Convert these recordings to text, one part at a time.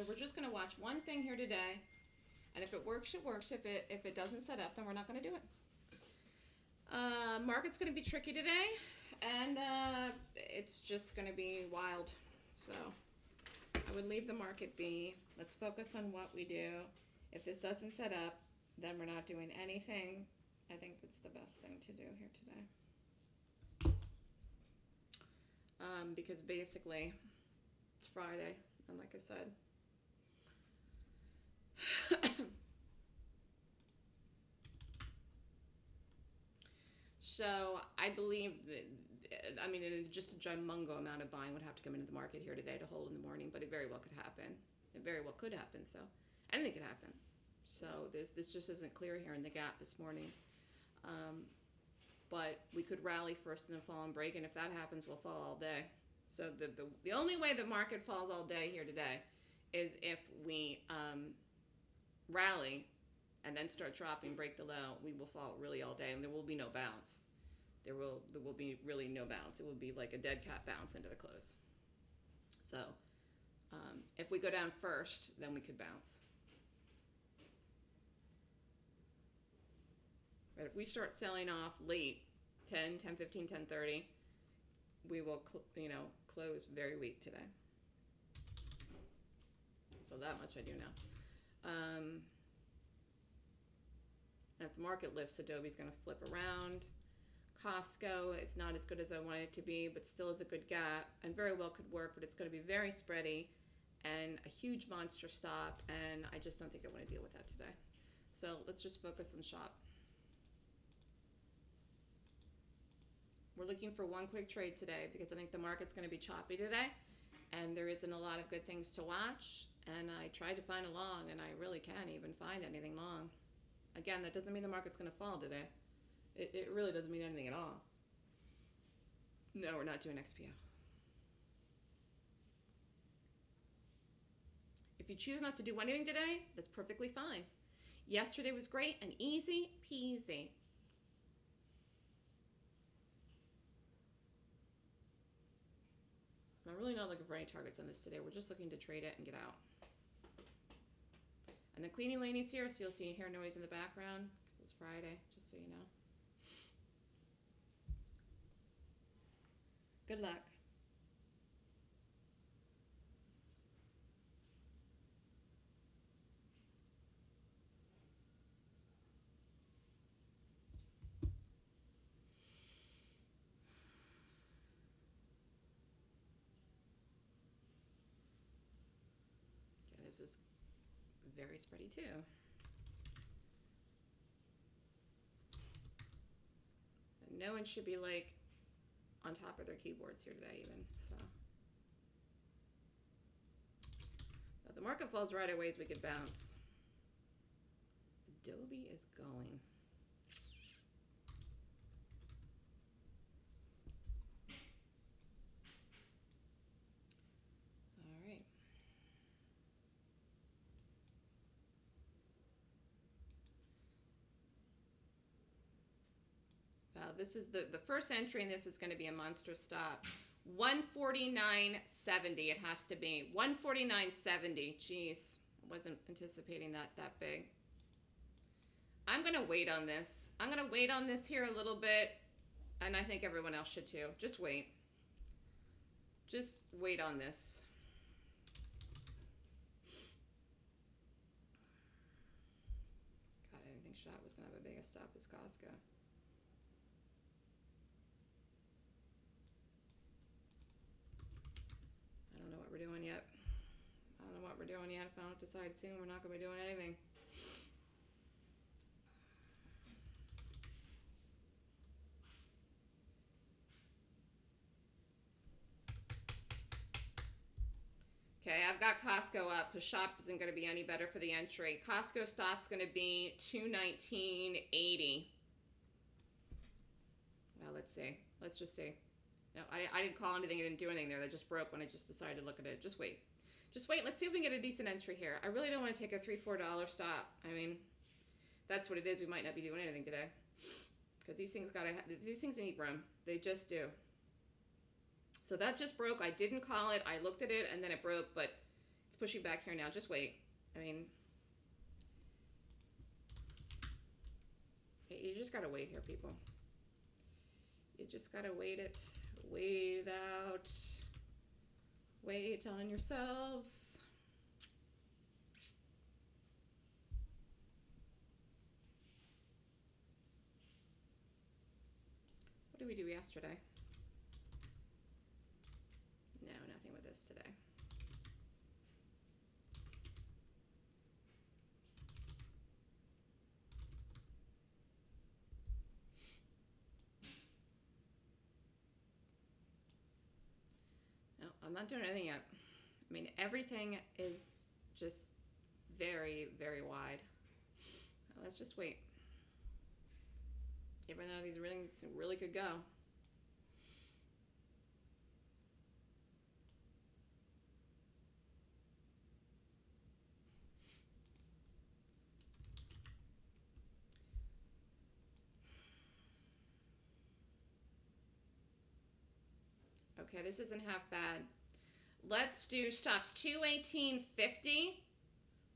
So we're just gonna watch one thing here today, and if it works, it works. If it if it doesn't set up, then we're not gonna do it. Uh, market's gonna be tricky today, and uh, it's just gonna be wild. So I would leave the market be. Let's focus on what we do. If this doesn't set up, then we're not doing anything. I think that's the best thing to do here today. Um, because basically, it's Friday, and like I said, so I believe that, I mean, just a jumungo amount of buying would have to come into the market here today to hold in the morning, but it very well could happen. It very well could happen. So anything could happen. So this this just isn't clear here in the gap this morning. Um, but we could rally first and then fall and break, and if that happens, we'll fall all day. So the, the, the only way the market falls all day here today is if we um, rally and then start dropping, break the low, we will fall really all day, and there will be no bounce. There will there will be really no bounce. It will be like a dead cat bounce into the close. So um, if we go down first, then we could bounce. But if we start selling off late, 10, 10, 15, 10, 30, we will, you know, close very weak today. So that much I do know. Um, and if the market lifts, Adobe's going to flip around. Costco, it's not as good as I wanted it to be, but still is a good gap and very well could work, but it's going to be very spready and a huge monster stop, and I just don't think I want to deal with that today. So let's just focus on shop. We're looking for one quick trade today because I think the market's going to be choppy today and there isn't a lot of good things to watch. And I tried to find a long and I really can't even find anything long. Again, that doesn't mean the market's going to fall today. It, it really doesn't mean anything at all. No, we're not doing XPO. If you choose not to do anything today, that's perfectly fine. Yesterday was great and easy peasy. Really not looking for any targets on this today. We're just looking to trade it and get out. And the cleaning lady's here, so you'll see hair noise in the background. It's Friday, just so you know. Good luck. Is very spready too. And no one should be like on top of their keyboards here today even, so. If the market falls right away, as we could bounce. Adobe is going. This is the, the first entry, and this is going to be a monster stop. 149.70 it has to be. 149.70. Jeez, wasn't anticipating that that big. I'm going to wait on this. I'm going to wait on this here a little bit, and I think everyone else should too. Just wait. Just wait on this. God, I didn't think Shop was going to have a big stop as Costco. Doing yet. I don't know what we're doing yet. If I don't decide soon, we're not going to be doing anything. Okay, I've got Costco up because shop isn't going to be any better for the entry. Costco stop's going to be 219.80. Well, let's see. Let's just see. No, I, I didn't call anything. I didn't do anything there. That just broke when I just decided to look at it. Just wait. Just wait. Let's see if we can get a decent entry here. I really don't want to take a three, four dollar stop. I mean, that's what it is. We might not be doing anything today because these things gotta. These things need room. They just do. So that just broke. I didn't call it. I looked at it and then it broke, but it's pushing back here now. Just wait. I mean, you just gotta wait here, people. You just gotta wait it. Wait it out. Wait on yourselves. What did we do yesterday? No, nothing with this today. No, I'm not doing anything yet. I mean, everything is just very, very wide. Let's just wait. Even though these rings really could go. Okay, this isn't half bad. Let's do stops 218.50.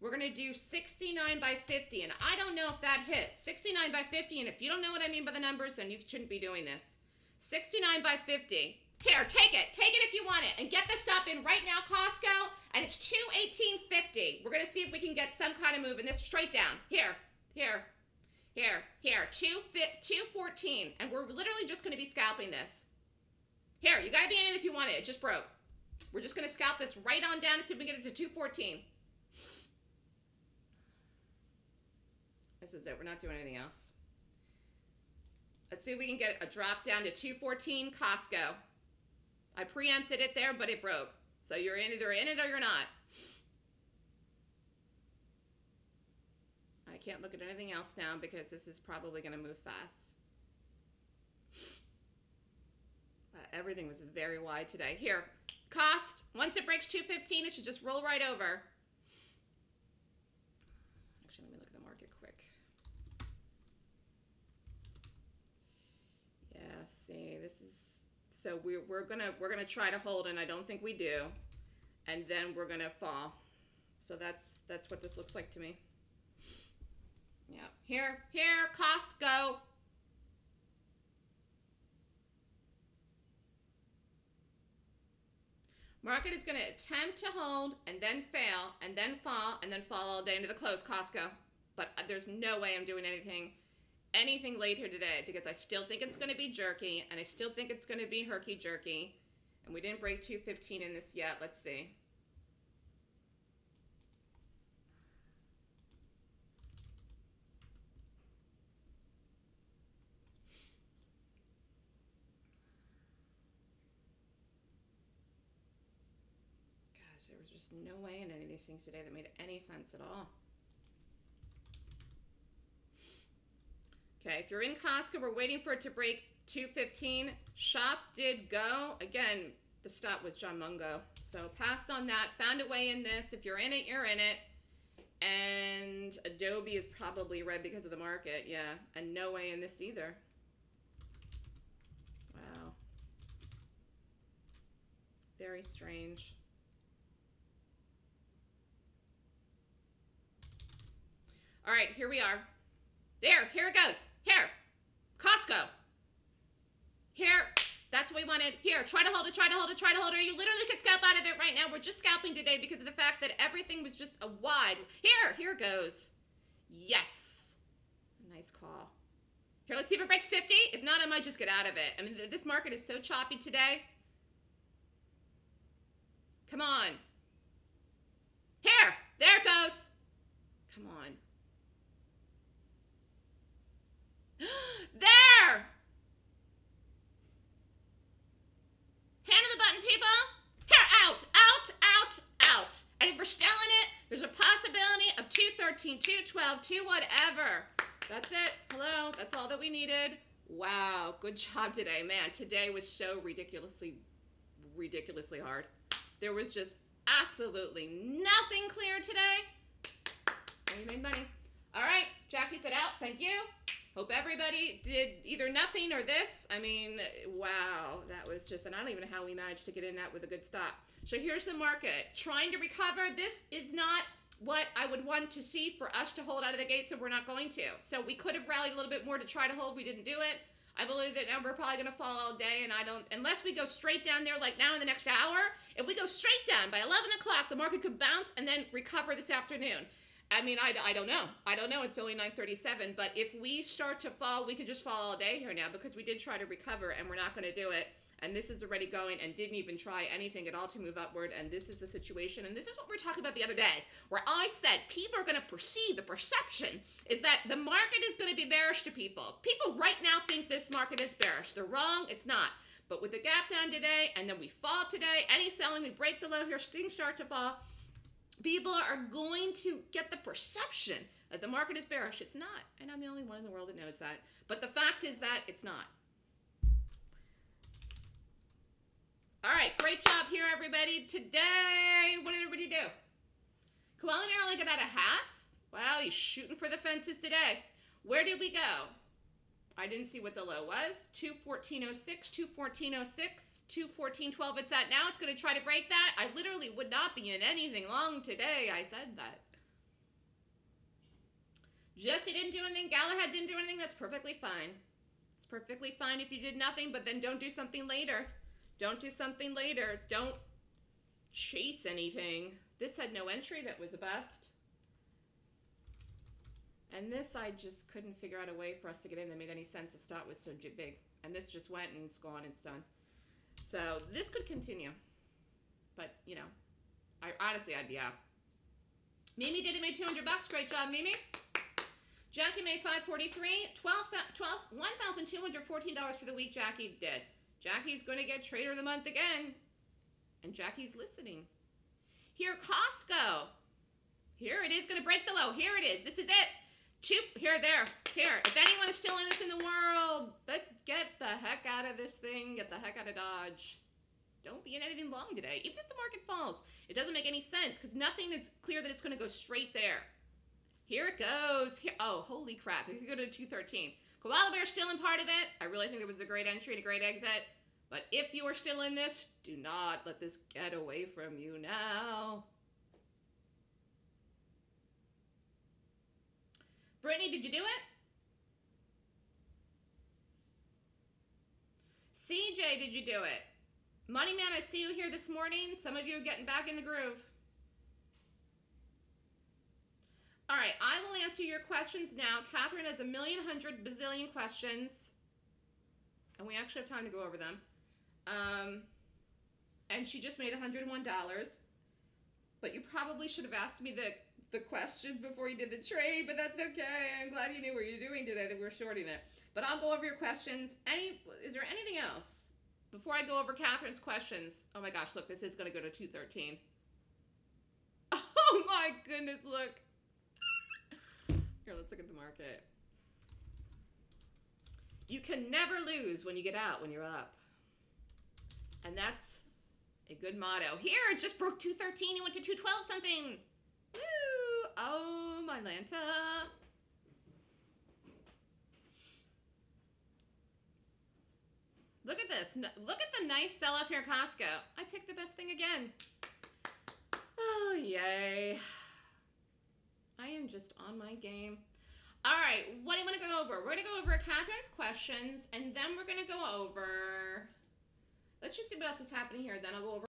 We're going to do 69 by 50, and I don't know if that hits. 69 by 50, and if you don't know what I mean by the numbers, then you shouldn't be doing this. 69 by 50. Here, take it. Take it if you want it. And get the stop in right now, Costco, and it's 218.50. We're going to see if we can get some kind of move in this straight down. Here, here, here, here. 2, 214, and we're literally just going to be scalping this. Here, you got to be in it if you want it. It just broke. We're just going to scalp this right on down and see if we can get it to 214. This is it. We're not doing anything else. Let's see if we can get a drop down to 214 Costco. I preempted it there, but it broke. So you're in, either in it or you're not. I can't look at anything else now because this is probably going to move fast. Uh, everything was very wide today. Here, cost. Once it breaks 215, it should just roll right over. Actually, let me look at the market quick. Yeah, see, this is so we're we're gonna we're gonna try to hold, and I don't think we do, and then we're gonna fall. So that's that's what this looks like to me. Yeah, here, here, Costco. Market is going to attempt to hold and then fail and then fall and then fall all day into the close, Costco. But uh, there's no way I'm doing anything anything late here today because I still think it's going to be jerky and I still think it's going to be herky jerky. And we didn't break 215 in this yet. Let's see. There was no way in any of these things today that made any sense at all. Okay, if you're in Costco, we're waiting for it to break 215. Shop did go. Again, the stop was John Mungo. So passed on that, found a way in this. If you're in it, you're in it. And Adobe is probably red because of the market, yeah. And no way in this either. Wow. Very strange. All right, here we are. There, here it goes. Here, Costco. Here, that's what we wanted. Here, try to hold it, try to hold it, try to hold it. You literally could scalp out of it right now. We're just scalping today because of the fact that everything was just a wide. Here, here it goes. Yes. Nice call. Here, let's see if it breaks 50. If not, I might just get out of it. I mean, this market is so choppy today. Come on. Here, there it goes. Come on. there! Hand of the button, people. Here, out, out, out, out. And if we're still in it, there's a possibility of 213, 212, 2 whatever. That's it. Hello. That's all that we needed. Wow. Good job today. Man, today was so ridiculously, ridiculously hard. There was just absolutely nothing clear today. And we made money. All right. Jackie said out. Thank you. Hope everybody did either nothing or this. I mean, wow, that was just, and I don't even know how we managed to get in that with a good stop. So here's the market trying to recover. This is not what I would want to see for us to hold out of the gate, so we're not going to. So we could have rallied a little bit more to try to hold. We didn't do it. I believe that now we're probably going to fall all day, and I don't, unless we go straight down there like now in the next hour, if we go straight down by 11 o'clock, the market could bounce and then recover this afternoon. I mean, I, I don't know. I don't know. It's only 9:37, but if we start to fall, we could just fall all day here now because we did try to recover and we're not going to do it. And this is already going and didn't even try anything at all to move upward. And this is the situation. And this is what we are talking about the other day, where I said people are going to perceive the perception is that the market is going to be bearish to people. People right now think this market is bearish. They're wrong. It's not. But with the gap down today, and then we fall today, any selling, we break the low here, things start to fall people are going to get the perception that the market is bearish. It's not. And I'm the only one in the world that knows that. But the fact is that it's not. All right, great job here, everybody. Today, what did everybody do? Koala only got out a half. Wow, he's shooting for the fences today. Where did we go? I didn't see what the low was. 214.06, 214.06. 214.12 it's at now. It's going to try to break that. I literally would not be in anything long today. I said that. Jesse didn't do anything. Galahad didn't do anything. That's perfectly fine. It's perfectly fine if you did nothing, but then don't do something later. Don't do something later. Don't chase anything. This had no entry that was a bust. And this, I just couldn't figure out a way for us to get in that made any sense. The stop was so big. And this just went and it's gone, it's done. So this could continue. But, you know, I honestly, I'd be out. Mimi did it, made 200 bucks. Great job, Mimi. Jackie made 543, 12, 12 $1,214 for the week Jackie did. Jackie's going to get Trader of the Month again. And Jackie's listening. Here, Costco. Here it is going to break the low. Here it is. This is it. Two, here, there, here. If anyone is still in this in the world, get the heck out of this thing. Get the heck out of Dodge. Don't be in anything long today. Even if the market falls, it doesn't make any sense because nothing is clear that it's going to go straight there. Here it goes. Here, oh, holy crap. It could go to 213. Koala Bear still in part of it. I really think it was a great entry and a great exit. But if you are still in this, do not let this get away from you now. Brittany, did you do it? CJ, did you do it? Money Man, I see you here this morning. Some of you are getting back in the groove. All right, I will answer your questions now. Catherine has a million hundred bazillion questions, and we actually have time to go over them. Um, and she just made $101. But you probably should have asked me the the questions before you did the trade, but that's okay. I'm glad you knew what you're doing today that we're shorting it. But I'll go over your questions. Any is there anything else? Before I go over Catherine's questions. Oh my gosh, look, this is gonna go to 213. Oh my goodness, look. Here, let's look at the market. You can never lose when you get out when you're up. And that's a good motto. Here, it just broke 213. It went to 212 something. Woo! Oh, my Lanta. Look at this. Look at the nice sell-off here at Costco. I picked the best thing again. Oh, yay. I am just on my game. All right, what do you want to go over? We're going to go over Catherine's questions, and then we're going to go over... Let's just see what else is happening here. Then I'll go over